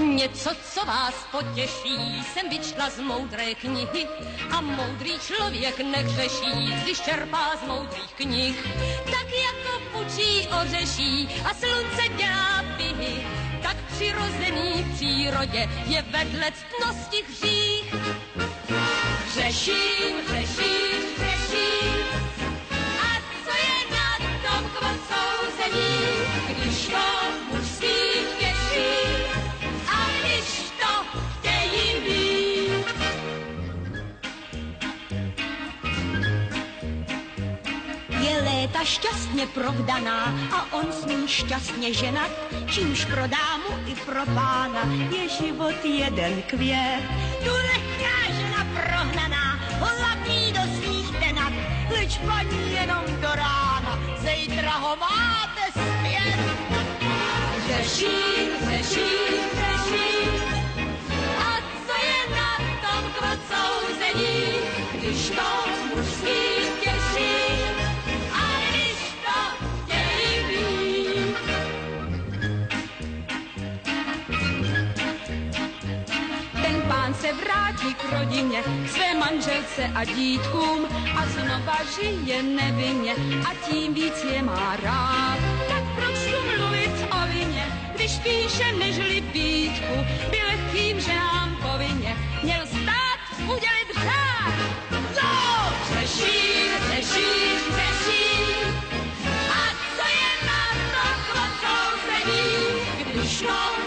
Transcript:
Něco, co vás potěší, jsem vyčla z moudré knihy a moudrý člověk nehřeší, když čerpá z moudrých knih. Tak jako pučí ořeší a slunce dělá pihy, tak přirozený v přírodě je vedle ctnosti hřích. Hřeším, hřeším, léta šťastně provdaná a on s ní šťastně ženat, čímž pro dámu i pro pána je život jeden květ. Tu lehká žena prohnaná, hlavní do svých tenat, leč paní jenom do rána, zítra ho máte zpět. Řeším, řeším, řeším, se vrátí k rodině, k své manželce a dítkům a znova žije nevinně a tím víc je má rád. Tak proč tu mluvit o vině, když píše nežli pítku, byl tím, že nám povinně měl stát udělit řád. No, řeším, řeším, řeším, a co je na to kvocou sedí, když nohu